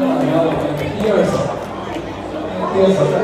yes. Years of